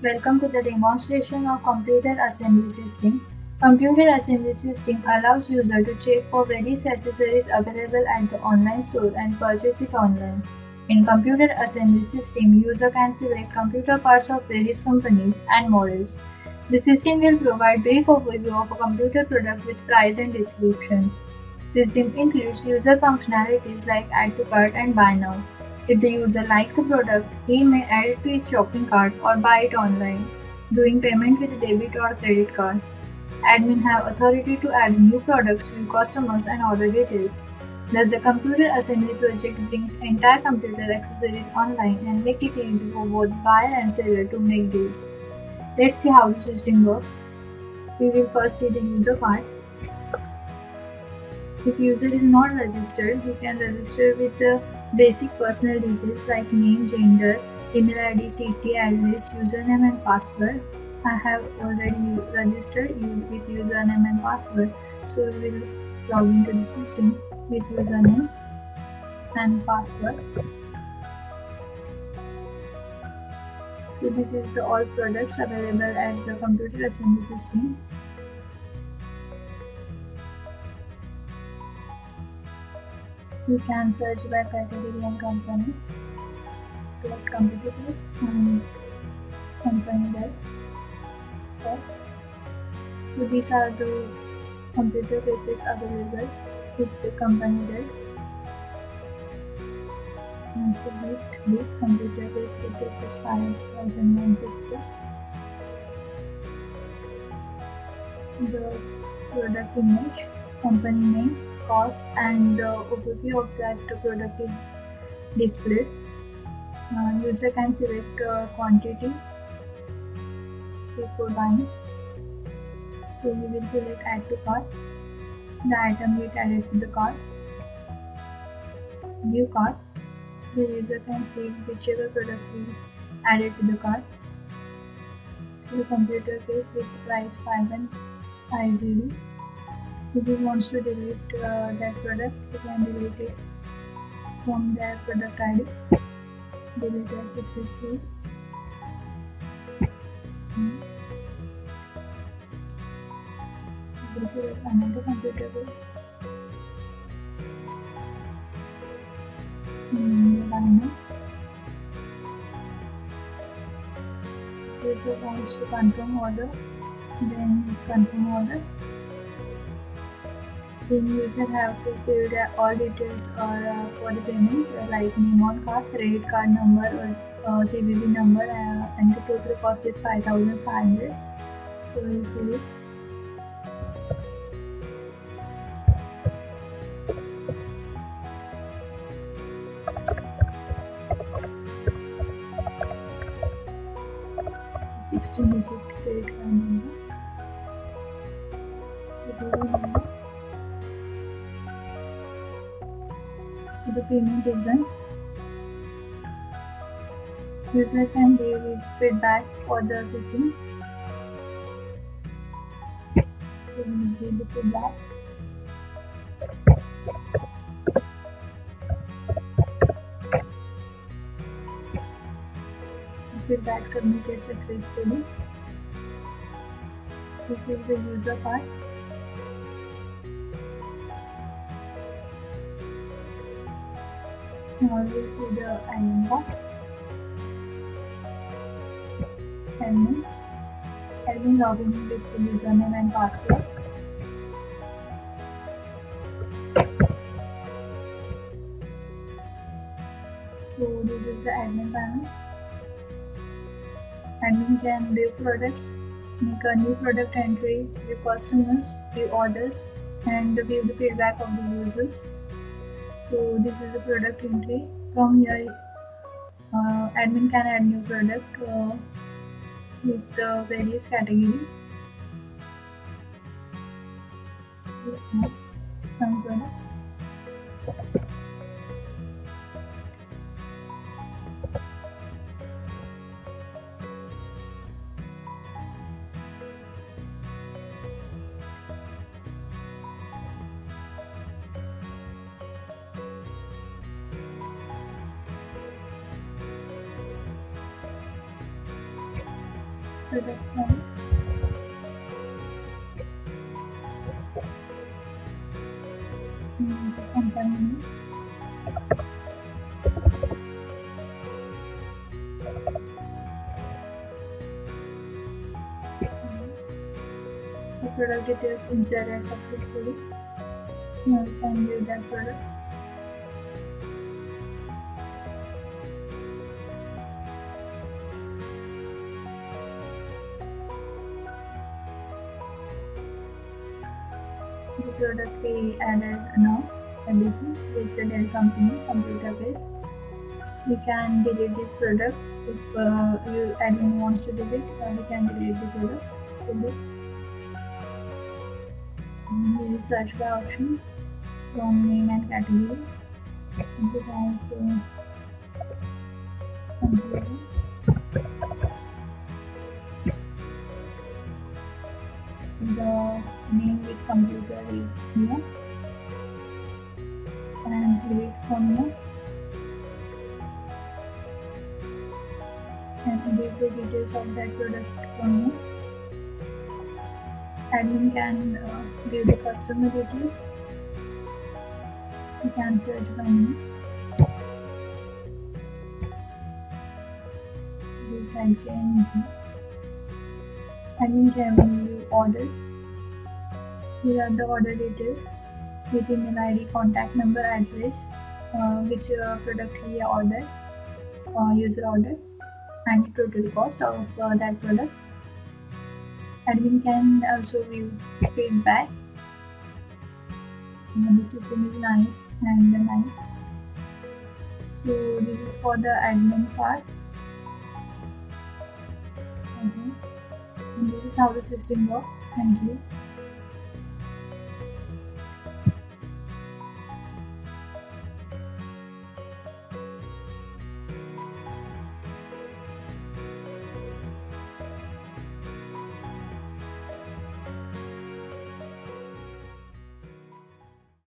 Welcome to the demonstration of Computer Assembly System. Computer Assembly System allows user to check for various accessories available at the online store and purchase it online. In Computer Assembly System, user can select computer parts of various companies and models. The system will provide brief overview of a computer product with price and description. System includes user functionalities like add to cart and buy now. If the user likes a product, he may add it to his shopping cart or buy it online, doing payment with debit or credit card. Admin have authority to add new products to customers and order details. Thus, the computer assembly project brings entire computer accessories online and make it easy for both buyer and seller to make deals. Let's see how the system works. We will first see the user part. If user is not registered, he can register with the basic personal details like name, gender, email ID, city, address, username and password. I have already registered with username and password, so we will log into the system with username and password. So this is the all products available at the computer assembly system. You can search by category and company. Select computer and company there. So, so these are the computer pieces available with the company there. And get this computer base will take us 5150. The product image, company name, cost and the overview of that product is displayed. Uh, user can select uh, quantity before buying. So we will select add to cart. The item will added to the cart. New cart. The user can see whichever product is added to the cart. So the computer case with price 5 and 50 if he wants to delete uh, that product he can delete it from their product id. Delete as successful. Hmm. this is another computer hmm, user wants to confirm order. Then confirm order then user have to fill the all details uh, for the payment uh, like name on card, credit card number or uh, CVV number uh, and the total cost is 5500 so we fill it. Sixteen digit credit card number. The payment is done. User can give his feedback for the system. So we give the feedback. Feedback submitted successfully. This is the user part. Will see the admin part. Admin. Admin login with the username and password. So this is the admin panel. Admin can view products, make a new product entry, view customers, view orders, and view the feedback of the users so this is the product entry from here uh, admin can add new product uh, with uh, various category some product price the company product details inside as successfully now you can view that product the product we added now edition with the Dell company computer base. We can delete this product if uh, you admin wants to delete. Uh, we can delete the product. Delete. Is search by option from name and category. Uh, computer. the name with computer is here. And delete from here and edit the details of that product from here admin can uh, the customer details. You can search by name you can change admin can view orders. Here are the order details with email ID, contact number, address, uh, which uh, product he ordered, uh, user ordered, and total cost of uh, that product. Admin can also view feedback. And the system is nice and nice. So this is for the admin part. Okay. This is how the system works. Thank you.